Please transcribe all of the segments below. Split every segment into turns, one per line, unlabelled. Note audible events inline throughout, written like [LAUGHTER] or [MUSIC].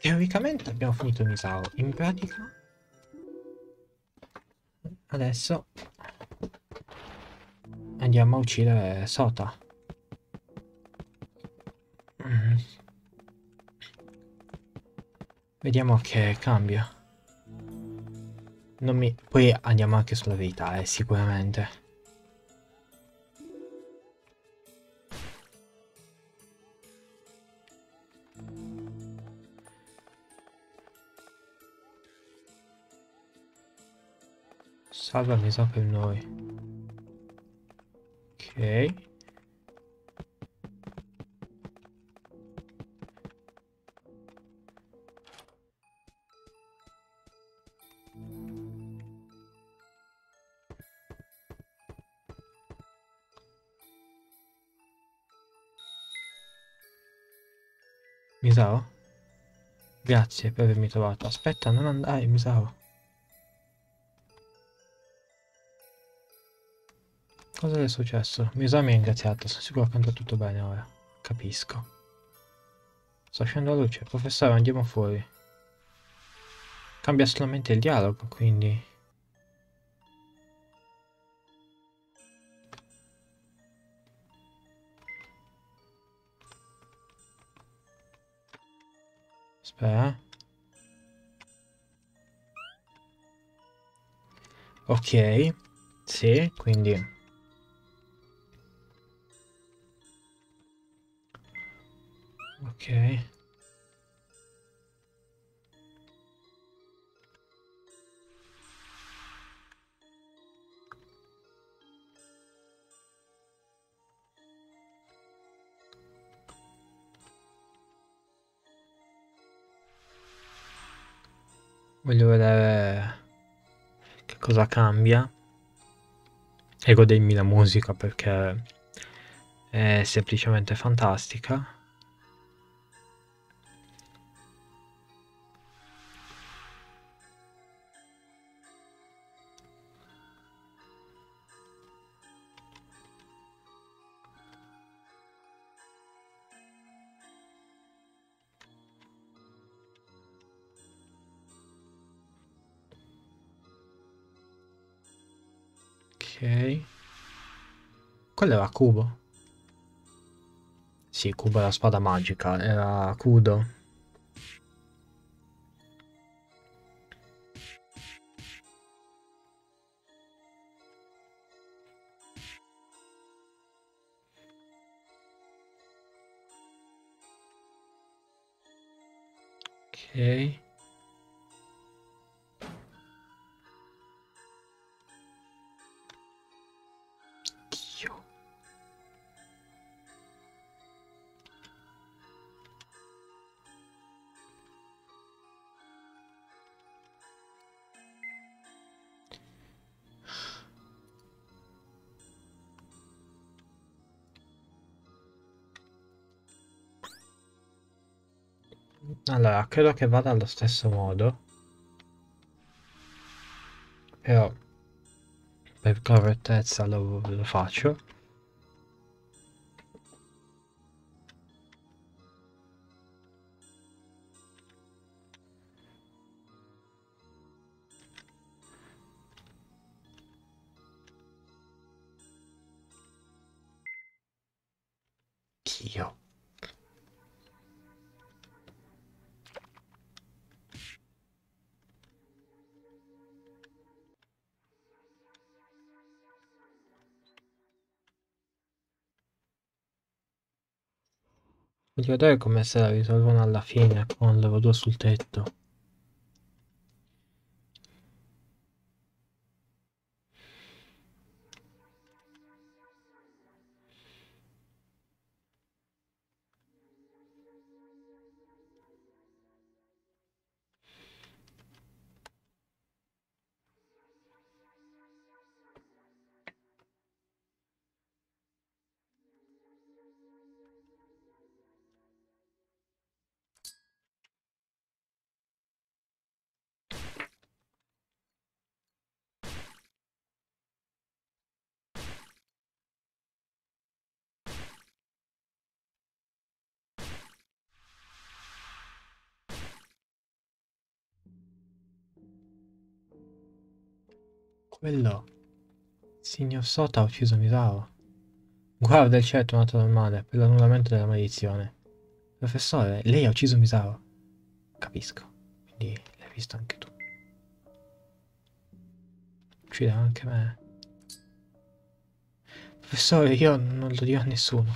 teoricamente abbiamo finito Misao. In pratica adesso andiamo a uccidere Sota. Mm. Vediamo che cambia. Mi... Poi andiamo anche sulla verità, eh, sicuramente. Salva mi sa per noi. Ok. Misao? Grazie per avermi trovato. Aspetta, non andare, Misao. Cosa è successo? Misao mi ha ringraziato, sono sicuro che andrà tutto bene ora. Capisco. Sto scendendo la luce. Professore, andiamo fuori. Cambia solamente il dialogo, quindi... Aspetta. Ok, sì, quindi... Ok. Voglio vedere che cosa cambia e godermi la musica perché è semplicemente fantastica. Ok. Quello era Kubo. Sì, Kubo è la spada magica, era Kudo. Ok. Allora, credo che vada allo stesso modo. Però per correttezza lo, lo faccio. Voglio vedere come se la risolvono alla fine con loro due sul tetto. Quello. Signor Sota ha ucciso Misao. Guarda il certo è atto normale per l'annullamento della maledizione. Professore, lei ha ucciso Misao. Capisco. Quindi l'hai visto anche tu. Uccide anche me. Professore, io non lo dirò a nessuno.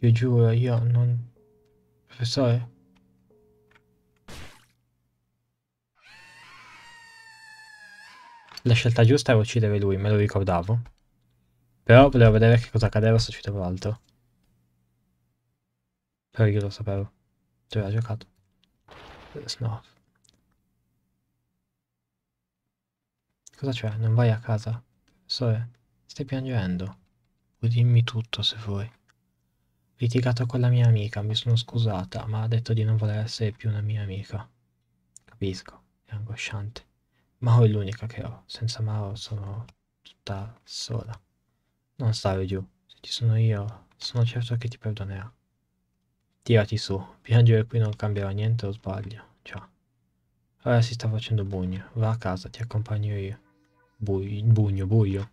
Io giuro, io non... Professore? La scelta giusta era uccidere lui, me lo ricordavo. Però volevo vedere che cosa accadeva se uccidevo l'altro. Però io lo sapevo. Ci aveva giocato. Snuff. Cosa c'è? Non vai a casa? Professore, stai piangendo? Puoi dirmi tutto se vuoi. Litigato con la mia amica, mi sono scusata, ma ha detto di non voler essere più una mia amica. Capisco, è angosciante. Mao è l'unica che ho. Senza Mao sono tutta sola. Non stare giù. Se ci sono io, sono certo che ti perdonerà. Tirati su. Piangere qui non cambierà niente o sbaglio. Ciao. Ora si sta facendo bugno. Va a casa, ti accompagno io. Bui, bugno, buio.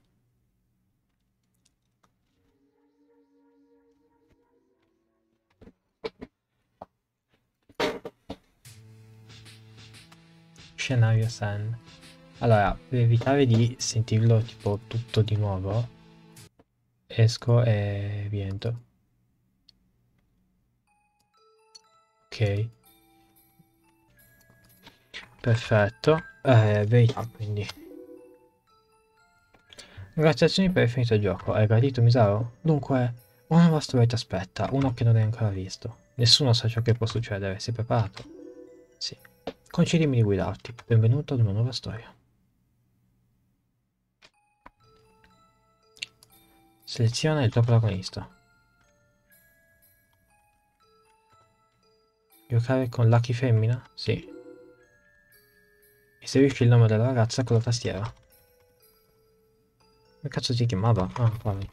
Scenario Sen. Allora, per evitare di sentirlo tipo tutto di nuovo, esco e rientro. Ok. Perfetto. Eh, verità, quindi. Ringraziazioni per il finito gioco. Hai gradito, Misaro? Dunque, una nuova storia ti aspetta, uno che non hai ancora visto. Nessuno sa ciò che può succedere, sei preparato? Sì. Concedimi di guidarti. Benvenuto ad una nuova storia. Seleziona il tuo protagonista. Giocare con Lucky femmina? Sì. Inserisci il nome della ragazza con la tastiera. Come cazzo si chiamava? Ah, vai.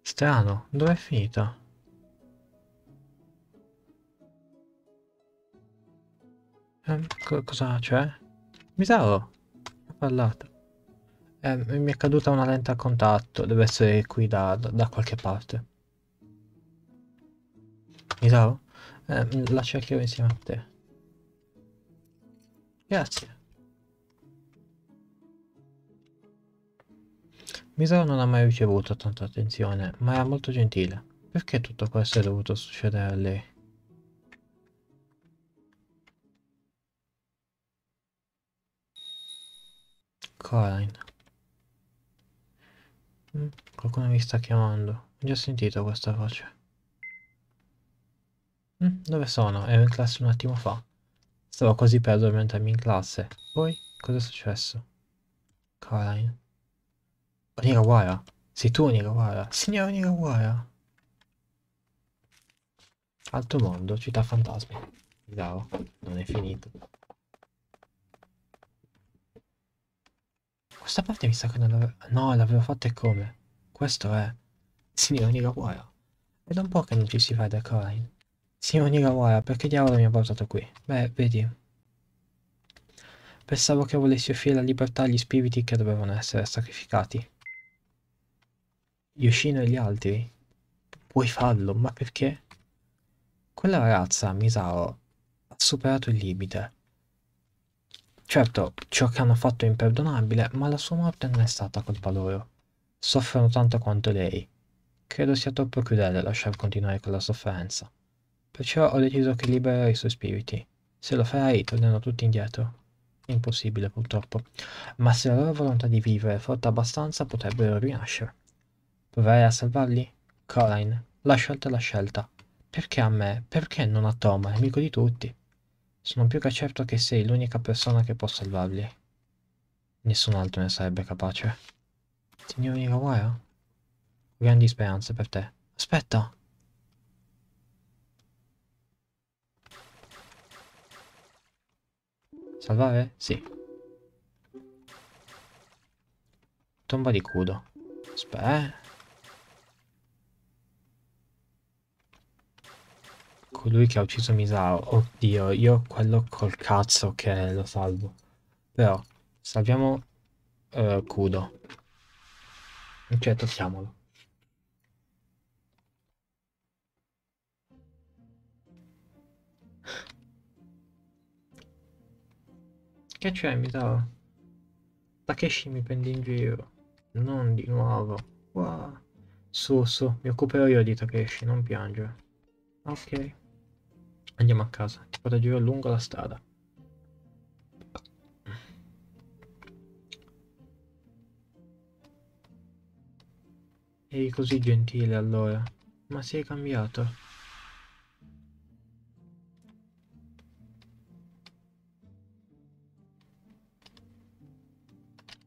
Strano, dove è finita? Eh, co cosa c'è? Misaro! Ho parlato. Eh, mi è caduta una lente a contatto, deve essere qui da, da, da qualche parte. Misaro? Eh, la cercherò insieme a te. Grazie. Misaro non ha mai ricevuto tanta attenzione, ma era molto gentile. Perché tutto questo è dovuto succedere a lei? Coraline. Mm, qualcuno mi sta chiamando. Ho già sentito questa voce. Mm, dove sono? Ero in classe un attimo fa. Stavo così per addormentarmi in classe. Poi, cosa è successo? Coraline. Onigawara? Sei tu Onigawara? Signor Onigawara? Alto mondo, città fantasmi. Bravo, non è finito. Questa parte mi sa che non l'avevo... No, l'avevo fatta e come? Questo è... Signor Onigawara. È da un po' che non ci si vede, Coraline. Signor Onigawara, perché diavolo mi ha portato qui? Beh, vedi... Pensavo che volessi offrire la libertà agli spiriti che dovevano essere sacrificati. Yoshino e gli altri? Puoi farlo, ma perché? Quella ragazza, Misao, ha superato il limite. Certo, ciò che hanno fatto è imperdonabile, ma la sua morte non è stata colpa loro. Soffrono tanto quanto lei. Credo sia troppo crudele lasciar continuare con la sofferenza. Perciò ho deciso che libererò i suoi spiriti. Se lo farai, torneranno tutti indietro. Impossibile, purtroppo. Ma se la loro volontà di vivere è forte abbastanza, potrebbero rinascere. Proverai a salvarli? Coraline, la scelta è la scelta. Perché a me? Perché non a Tom, amico di tutti? Sono più che certo che sei l'unica persona che può salvarli. Nessun altro ne sarebbe capace. Signor Nigawara? Ho grandi speranze per te. Aspetta! Salvare? Sì. Tomba di Kudo. Aspetta. Colui che ha ucciso Misao. Oddio, io quello col cazzo che lo salvo. Però, salviamo uh, Kudo. Cioè, tocchiamolo. Che c'è, Misao? Takeshi mi prende in giro. Non di nuovo. Wow. Su, su, mi occuperò io di Takeshi, non piangere. Ok. Andiamo a casa, ti proteggerò lungo la strada. Eri così gentile allora, ma sei cambiato.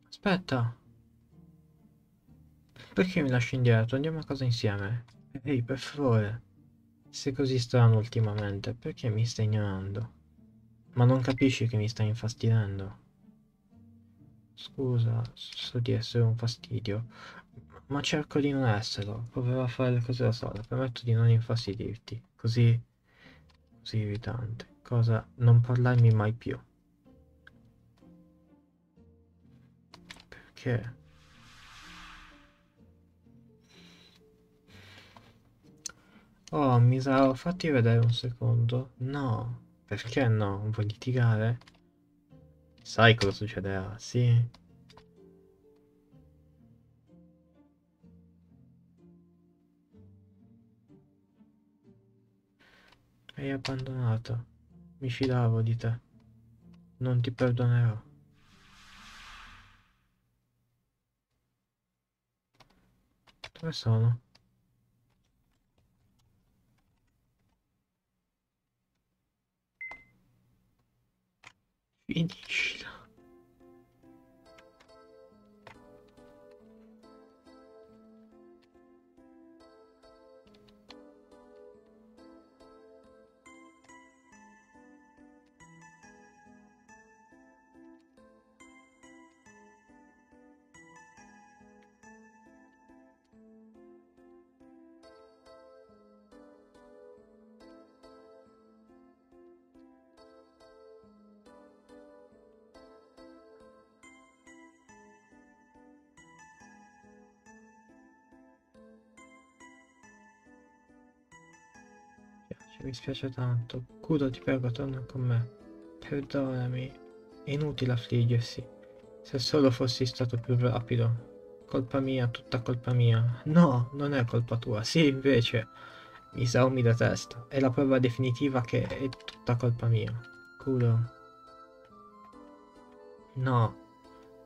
Aspetta. Perché mi lasci indietro? Andiamo a casa insieme. Ehi, per favore. Sei così strano ultimamente, perché mi stai ignorando? Ma non capisci che mi stai infastidendo? Scusa, so di essere un fastidio, ma cerco di non esserlo. Proverò a fare le cose da sola, prometto di non infastidirti. Così... così irritante. Cosa? Non parlarmi mai più. Perché? Oh, Misao, fatti vedere un secondo. No, perché no? Vuoi litigare? Sai cosa succederà, sì? Hai abbandonato. Mi fidavo di te. Non ti perdonerò. Dove sono? Finiscila. Mi spiace tanto. Kudo, ti prego, torna con me. Perdonami. È inutile affliggersi. Se solo fossi stato più rapido. Colpa mia, tutta colpa mia. No, non è colpa tua. Sì, invece. Misao mi detesta. È la prova definitiva che è tutta colpa mia. Kudo. No.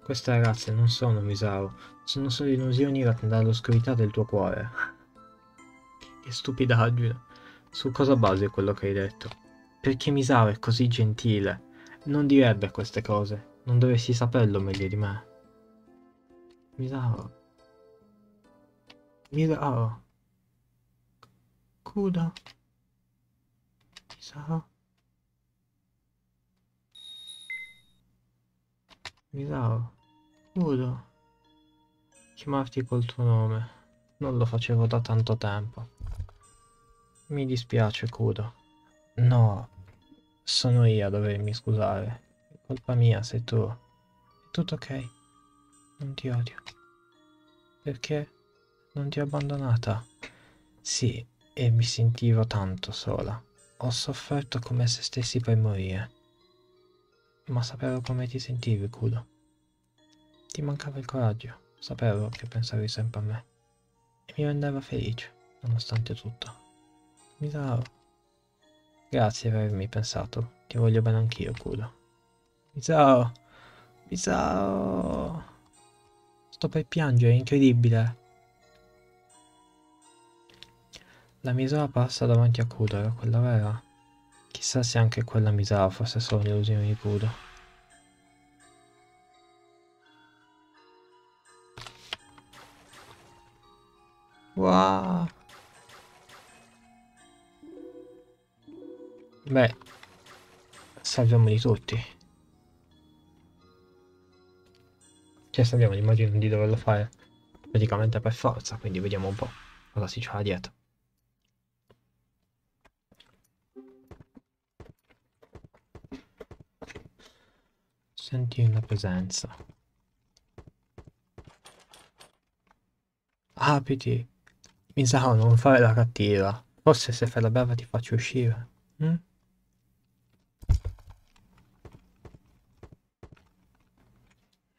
Queste ragazze non sono Misao. Sono solo illusioni dall'oscurità del tuo cuore. [LAUGHS] Che stupidaggine. Su cosa base quello che hai detto? Perché Misao è così gentile. Non direbbe queste cose. Non dovresti saperlo meglio di me. Misao. Misao. Kuda. Misao. Misao. Kudo. Chiamarti col tuo nome. Non lo facevo da tanto tempo. Mi dispiace, Kudo. No, sono io a dovermi scusare. Colpa mia, sei tu. È tutto ok. Non ti odio. Perché non ti ho abbandonata? Sì, e mi sentivo tanto sola. Ho sofferto come se stessi per morire. Ma sapevo come ti sentivi, Kudo. Ti mancava il coraggio. Sapevo che pensavi sempre a me. E mi rendeva felice, nonostante tutto. Misao. Grazie per avermi pensato. Ti voglio bene anch'io, Kudo. Misao. Misao. Sto per piangere, è incredibile. La Misao passa davanti a Kudo, era quella vera? Chissà se anche quella Misao fosse solo un'illusione di Kudo. Wow. Beh, salviamoli tutti. Cioè salviamo immagino di doverlo fare praticamente per forza, quindi vediamo un po' cosa si c'ha dietro. Senti una presenza. Apiti! Mi sa non fare la cattiva. Forse se fai la brava ti faccio uscire. Hm?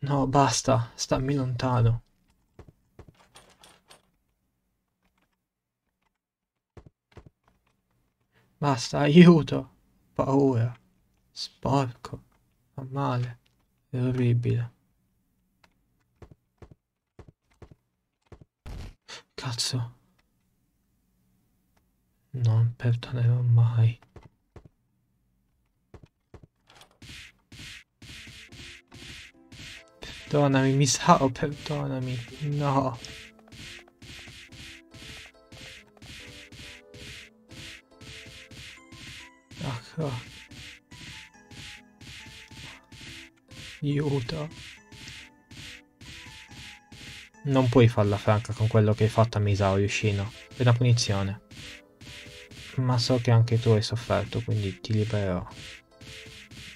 No, basta, stammi lontano. Basta, aiuto. Paura. Sporco. Fa male. È orribile. Cazzo. Non perdonerò mai. Perdonami, mi sa, oh, perdonami. No. Ecco. Aiuto. Non puoi farla franca con quello che hai fatto a Misao Yoshino. È una punizione. Ma so che anche tu hai sofferto, quindi ti libererò.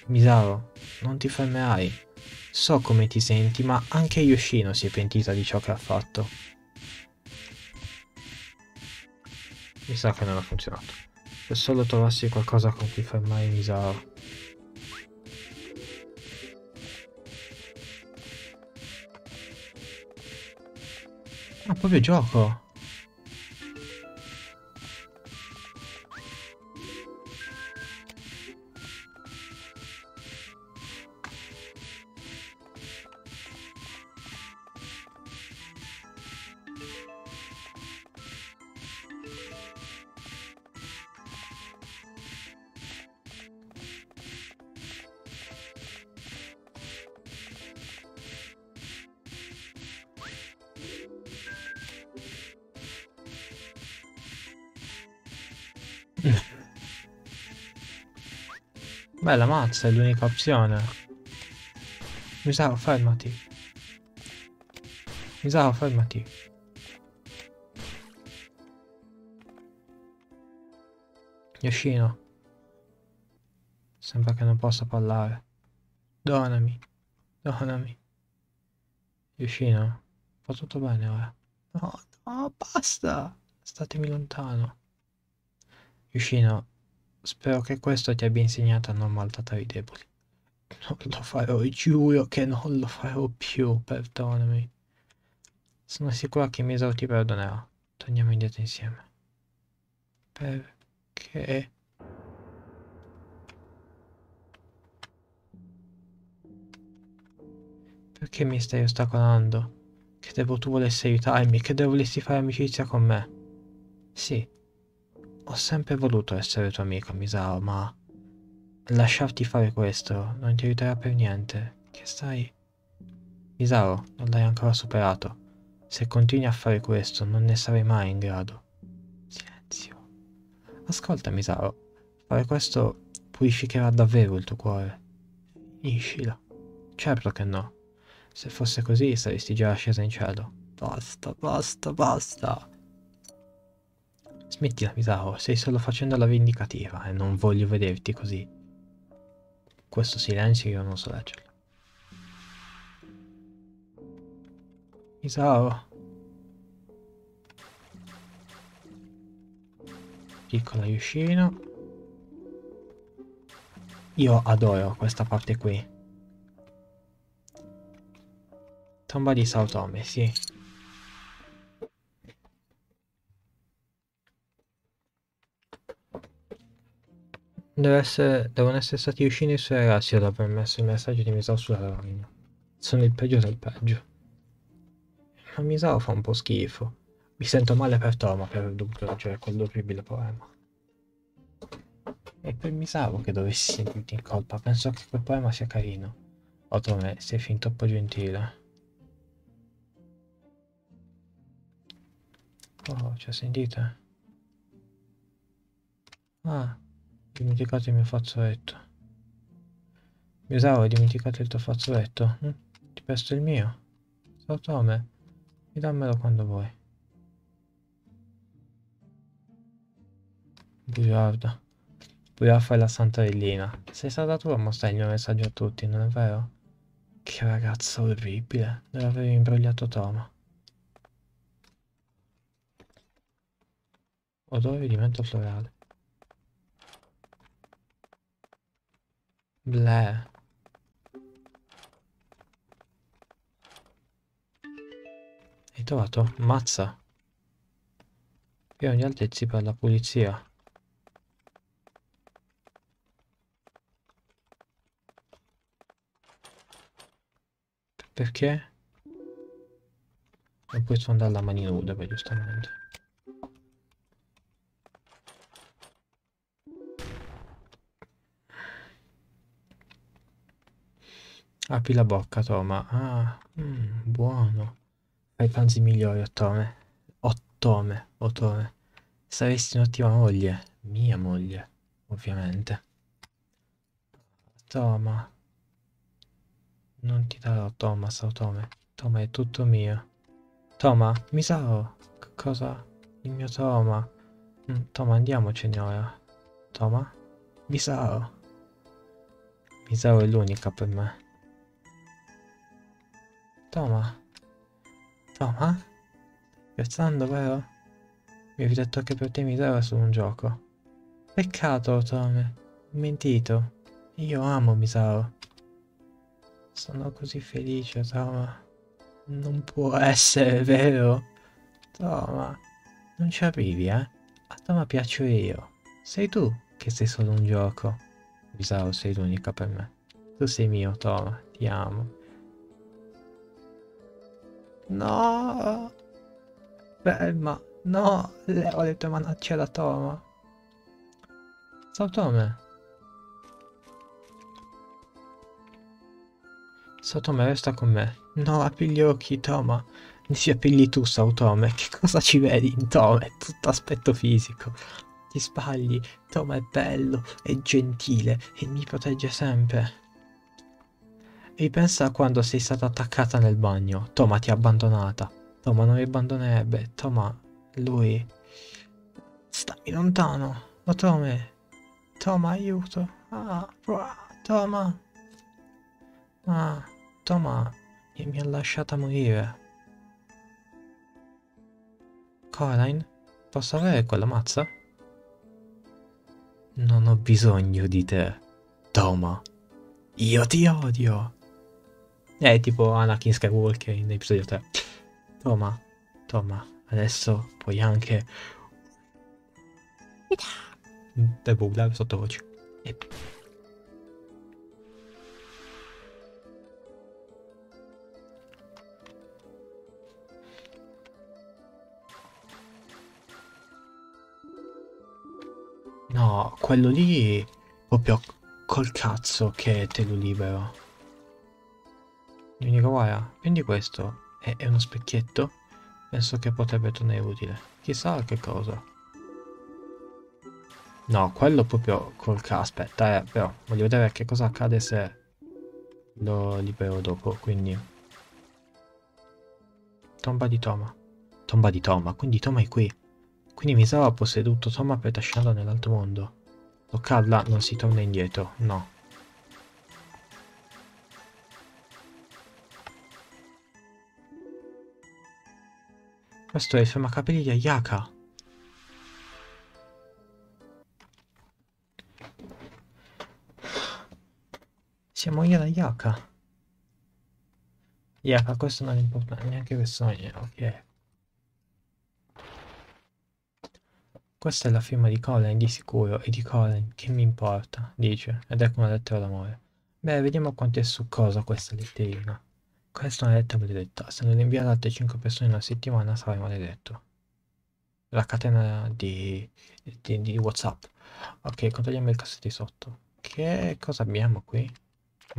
Misao, non ti fermerai. So come ti senti, ma anche Yoshino si è pentita di ciò che ha fatto. Mi sa che non ha funzionato. Se solo trovassi qualcosa con cui fermare Misao. Ah, proprio gioco. Beh, la mazza è l'unica opzione. Misao, fermati. Misao, fermati. Yoshino. Sembra che non possa parlare. Donami. Donami. Yoshino. Va tutto bene ora. No, no, basta. Statemi lontano. Yoshino, spero che questo ti abbia insegnato a non maltrattare i deboli. Non lo farò, giuro che non lo farò più, perdonami. Sono sicuro che Misao ti perdonerà. Torniamo indietro insieme. Perché... Perché mi stai ostacolando? Credevo tu volessi aiutarmi, credevo volessi fare amicizia con me. Sì, ho sempre voluto essere tuo amico, Misao, ma lasciarti fare questo non ti aiuterà per niente. Che stai? Misao, non l'hai ancora superato. Se continui a fare questo, non ne sarai mai in grado. Silenzio. Ascolta, Misao, fare questo purificherà davvero il tuo cuore. Finiscila. Certo che no. Se fosse così, saresti già ascesa in cielo. Basta, basta, basta. Smettila, Misao, stai solo facendo la vendicativa e non voglio vederti così. Questo silenzio io non so leggerlo. Misao. Piccola Yoshino. Io adoro questa parte qui. Tomba di Saotome, sì. Essere, devono essere stati usciti i suoi ragazzi ad aver messo il messaggio di Misao sulla lavagna. Sono il peggio del peggio. Ma Misao fa un po' schifo. Mi sento male per Toma per aver dovuto leggere quell'orribile poema. È per Misao che dovessi sentirti in colpa. Penso che quel poema sia carino. Otome, sei fin troppo gentile. Oh, ci sentite? Ah dimenticato il mio fazzoletto. Misao, hai dimenticato il tuo fazzoletto? Hm? Ti presto il mio? Sautome, ridammelo quando vuoi. Bugiarda. Bugiarda fai la santarellina. Sei stata tu a mostrare il mio messaggio a tutti, non è vero? Che ragazza orribile. Deve aver imbrogliato Toma. Odore di menta florale. Bleh. Hai trovato? Mazza. Pieno di altezzi per la pulizia. Perché? Non puoi andare a mani nude, poi giustamente. Apri la bocca, Toma. Ah, mm, buono. Fai pranzi migliori, Ottome. Ottome, Ottome. Saresti un'ottima moglie. Mia moglie, ovviamente. Toma. Non ti darò Thomas, Otome. Toma è tutto mio. Toma, Misao. Cosa? Il mio Toma. Mm, Toma, andiamocene ora. Toma? Misao. Misao è l'unica per me. Toma. Toma? Scherzando, vero? Mi avevi detto che per te mi era solo un gioco. Peccato, Tome. Mentito. Io amo Misao. Sono così felice, Toma. Non può essere vero. Toma. Non ci arrivi, eh? A Toma piaccio io. Sei tu che sei solo un gioco. Misao, sei l'unica per me. Tu sei mio, Toma. Ti amo. No! Ferma! No! Le tue manacce da Toma! Sautome! Sautome resta con me. No, apri gli occhi, Toma. Mi si appigli tu, Sautome. Che cosa ci vedi in Toma? È tutto aspetto fisico. Ti sbagli. Toma è bello, è gentile e mi protegge sempre. Ripensa a quando sei stata attaccata nel bagno. Toma ti ha abbandonata. Toma non mi abbandonerebbe. Toma, lui... Stammi lontano. Ma Tome... Toma, aiuto. Ah, Toma. Ah, Toma mi ha lasciata morire. Coraline, posso avere quella mazza? Non ho bisogno di te. Toma. Io ti odio. È tipo Anakin Skywalker in episodio 3. Toma, Toma, adesso puoi anche... Devo urlare sottovoce. E... No, quello lì proprio col cazzo che te lo libero. Dico guarda, prendi questo e è uno specchietto. Penso che potrebbe tornare utile. Chissà che cosa. No, quello proprio col K. Aspetta, eh, però voglio vedere che cosa accade se lo libero dopo, quindi... Tomba di Toma. Tomba di Toma, quindi Toma è qui. Quindi mi sarà posseduto Toma per trascinarlo nell'altro mondo. Toccarla non si torna indietro, no. Questo è il fermacapelli di Ayaka. Siamo io ad Ayaka. Ayaka, questo non è importante, neanche questo ok. Questa è la firma di Colin, di sicuro, e di Colin, che mi importa, dice, ed ecco una lettera d'amore. Beh, vediamo quanto è succosa questa letterina. Questa è una lettera maledetta. Se non inviate altre 5 persone in una settimana sarai maledetto. La catena di, di, di Whatsapp. Ok, controlliamo il cassetto di sotto. Che cosa abbiamo qui?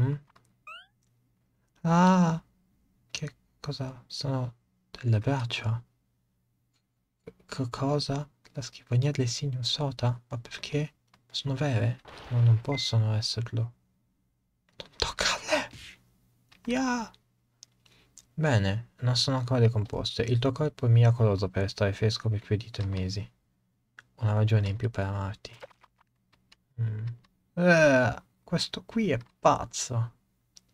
Mm? Ah! Che cosa? Sono delle braccia? C cosa? La scrivania del signor Sota? Ma perché? Sono vere? No, non possono esserlo. Non toccarle! Yeah! Bene, non sono ancora decomposte. Il tuo corpo è miracoloso per stare fresco per più di tre mesi. Una ragione in più per amarti. Mm. Eh, questo qui è pazzo.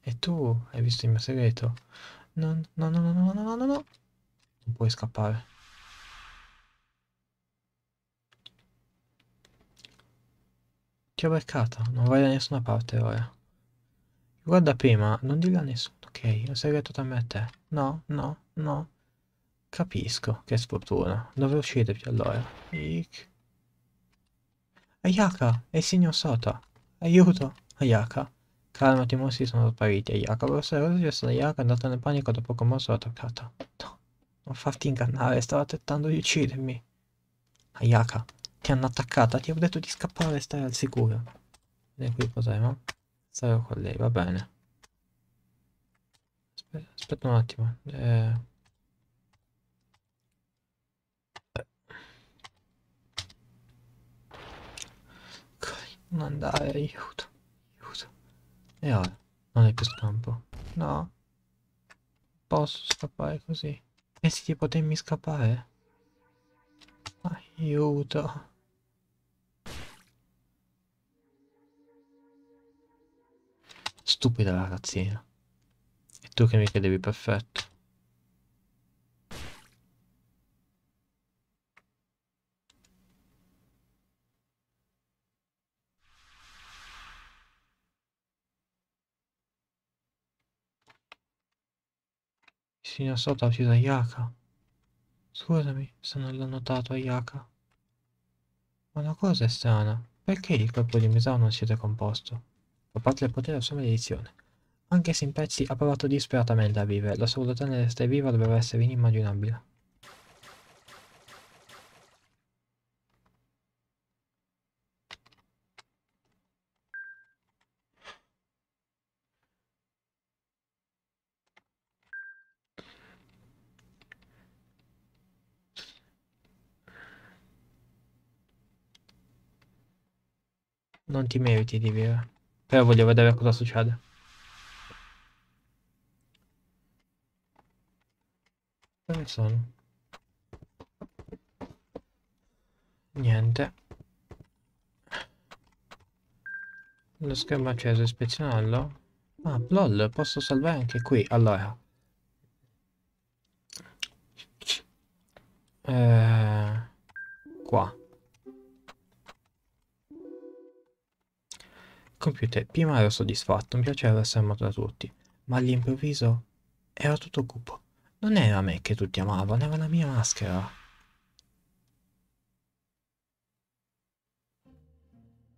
E tu hai visto il mio segreto? No, no, no, no, no, no, no, no. Non puoi scappare. Ti ho beccata, non vai da nessuna parte ora. Guarda prima, non dirla a nessuno ok? Un segreto tra me e te. No, no, no. Capisco, che sfortuna. Dove più allora? Ik. Ayaka, è il signor Sota. Aiuto, Ayaka. Calmati, i mostri sono spariti, Ayaka. Professore, cosa successo Ayaka è andato nel panico dopo che un mostro l'ha toccata. No, non farti ingannare, stava tentando di uccidermi. Ayaka, ti hanno attaccata, ti ho detto di scappare e stare al sicuro. Vieni qui cos'è, no? Starò con lei, va bene. Aspetta, un attimo. Eh... Non andare, aiuto, aiuto. E ora, non hai più scampo. No. Posso scappare così. Pensi di potermi scappare? Aiuto. Stupida ragazzina. Tu che mi credevi perfetto. Il signor Sota ha ucciso Ayaka. Scusami se non l'ho notato, Ayaka. Ma una cosa è strana. Perché il corpo di Misao non si è decomposto? Fa parte del potere della sua maledizione. Anche se in pezzi ha provato disperatamente a vivere, la sua volontà nel restare viva doveva essere inimmaginabile. Non ti meriti di vivere. Però voglio vedere cosa succede. Sono? Niente. Lo schermo acceso, ispezionarlo. Ah, lol, posso salvare anche qui. Allora. Eh, qua. Computer, prima ero soddisfatto, mi piaceva essere amato da tutti, ma all'improvviso era tutto cupo. Non era me che tutti amavano, era la mia maschera.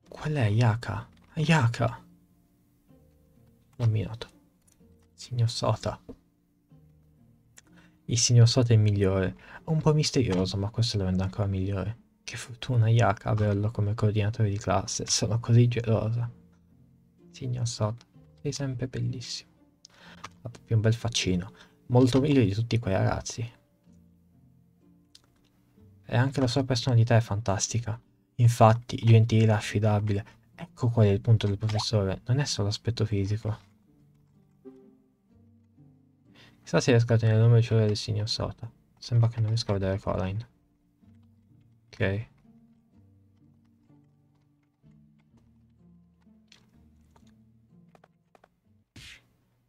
Qual è Yaka? Yaka! Non mi noto. Signor Sota. Il signor Sota è migliore. Un po' misterioso, ma questo lo rende ancora migliore. Che fortuna Yaka averlo come coordinatore di classe. Sono così gelosa. Signor Sota, sei sempre bellissimo. Ha proprio un bel faccino. Molto meglio di tutti quei ragazzi. E anche la sua personalità è fantastica. Infatti, gentile, affidabile. Ecco qual è il punto del professore, non è solo l'aspetto fisico. Chissà se riesco a tenere il nome di cellulare del signor Sota. Sembra che non riesco a vedere Coraline. Ok.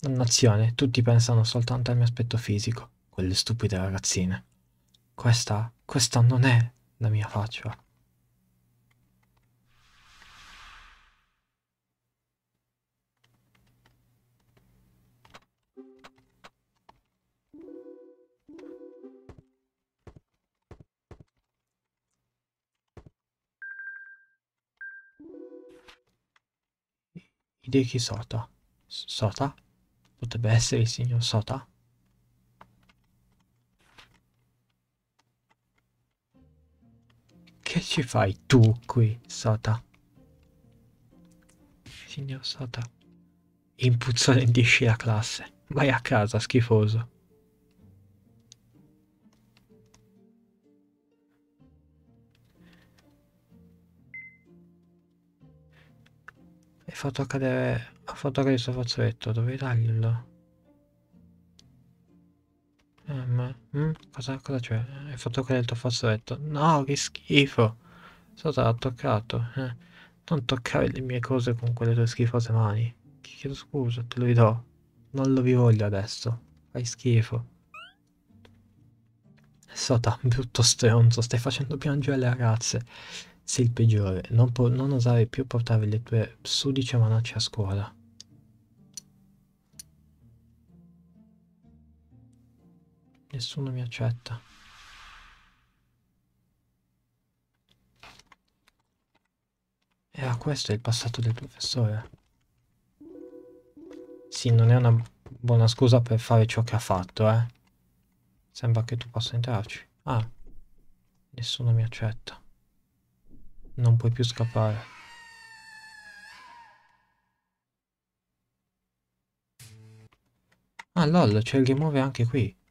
Dannazione, tutti pensano soltanto al mio aspetto fisico, quelle stupide ragazzine. Questa, questa non è la mia faccia. Hideki Sota. Sota? Potrebbe essere il signor Sota? Che ci fai tu qui, Sota? Signor Sota. Impuzzolendisci la classe. Vai a casa, schifoso. Hai fatto cadere... Suo fazzoletto, dovevi darglielo. Eh, ma... Mm, cosa, cosa c'è? Hai fatto cadere il tuo fazzoletto. No, che schifo! Sota l'ha toccato. Eh. Non toccare le mie cose con quelle tue schifose mani. Ti chiedo scusa, te lo ridò. Non lo vi voglio adesso. Fai schifo. Sota, brutto stronzo, stai facendo piangere le ragazze. Sei il peggiore. Non, non osare più portare le tue sudice manacce a scuola. Nessuno mi accetta. Era questo il passato del professore. Sì, non è una buona scusa per fare ciò che ha fatto, eh. Sembra che tu possa entrarci. Ah, nessuno mi accetta. Non puoi più scappare. Ah, lol, c'è il rimuove anche qui.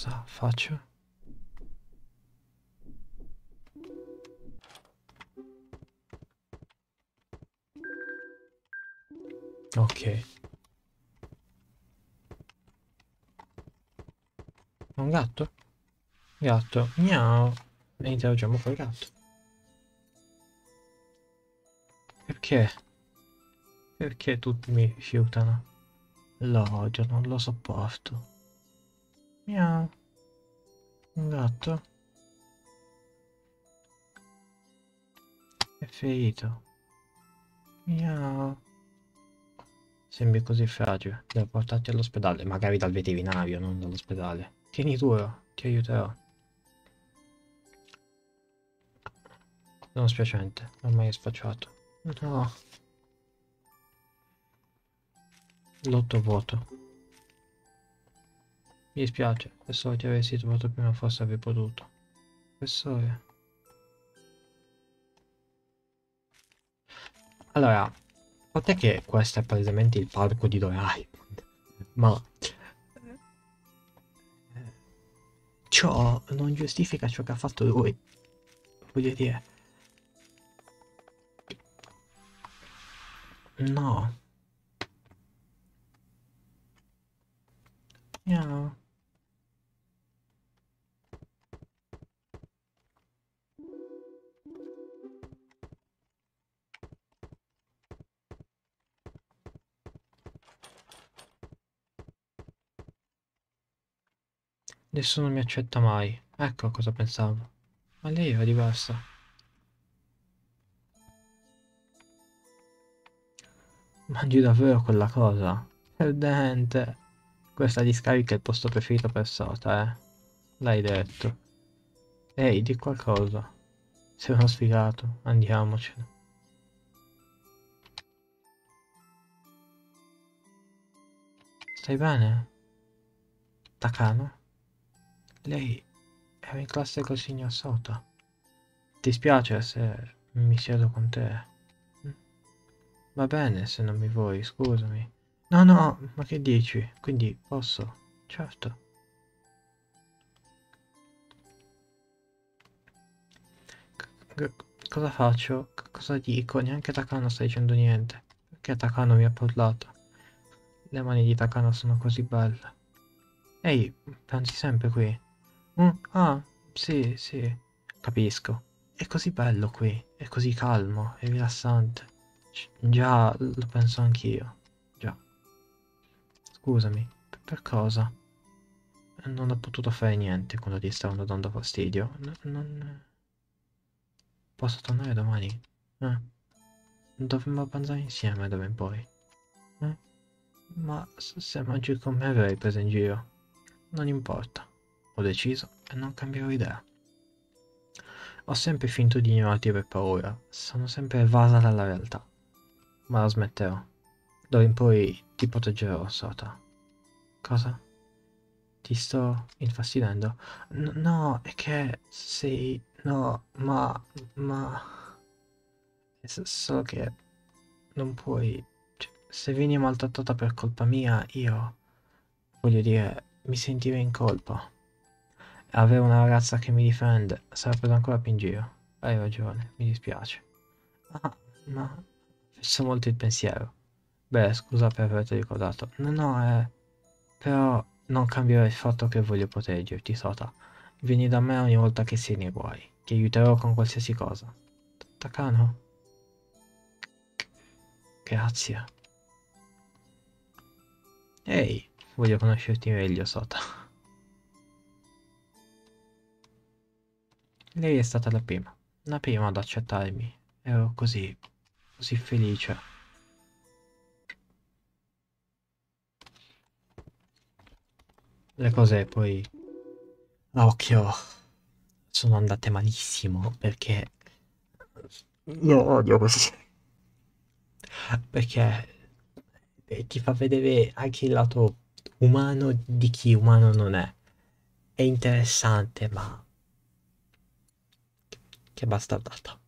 cosa faccio? Ok. Un gatto? Gatto, miau. E interagiamo col gatto. Perché? Perché tutti mi rifiutano? L'odio, non lo sopporto. Miau. Un gatto. È ferito. Miau. Sembri così fragile. Devo portarti all'ospedale. Magari dal veterinario, non dall'ospedale. Tieni duro, ti aiuterò. Non spiacente, ormai è spacciato. No. Lotto vuoto. Mi dispiace, pensavo ti avessi trovato prima forse avrei potuto. Professore. Allora, te che questo è palesemente il parco di Doraemon, ma ciò non giustifica ciò che ha fatto lui. Voglio dire... No. Miau. Nessuno mi accetta mai. Ecco cosa pensavo. Ma lei era diversa. Mangi davvero quella cosa? Perdente. Questa discarica è il posto preferito per Sota, eh. L'hai detto. Ehi, di qualcosa. Sei uno sfigato. Andiamocene. Stai bene? Takano? Lei era in classe col signor Sota. Ti spiace se mi siedo con te? Va bene se non mi vuoi, scusami. No, no, ma che dici? Quindi posso? Certo. C cosa faccio? C cosa dico? Neanche Takano sta dicendo niente. Perché Takano mi ha parlato? Le mani di Takano sono così belle. Ehi, pensi sempre qui? Mm, ah, sì, sì, capisco. È così bello qui, è così calmo, è rilassante. Già, lo penso anch'io. Già. Scusami, per cosa? Non ho potuto fare niente quando ti stavano dando fastidio. N non... Posso tornare domani? Eh? Dovremmo abbandonare insieme d'ora in poi. Eh? Ma se mangi con me avrei preso in giro. Non importa. Ho deciso e non cambierò idea. Ho sempre finto di ignorarti per paura, sono sempre evasa dalla realtà. Ma la smetterò. D'ora in poi ti proteggerò, Sota. Cosa? Ti sto infastidendo? N no, è che sei... No, ma... ma... Solo che... Non puoi... Cioè, se vieni maltrattata per colpa mia, io... Voglio dire, mi sentirei in colpa avere una ragazza che mi difende sarà preso ancora più in giro. Hai ragione, mi dispiace. Ah, ma faccio molto il pensiero. Beh, scusa per averti ricordato. No, no, eh... Però non cambierà il fatto che voglio proteggerti, Sota. Vieni da me ogni volta che sei nei guai. Ti aiuterò con qualsiasi cosa. Takano? Grazie. Ehi, voglio conoscerti meglio, Sota. Lei è stata la prima, la prima ad accettarmi. Ero così, così felice. Le cose poi a occhio sono andate malissimo perché io odio così. Perché e ti fa vedere anche il lato umano di chi umano non è. È interessante, ma キャパスだと。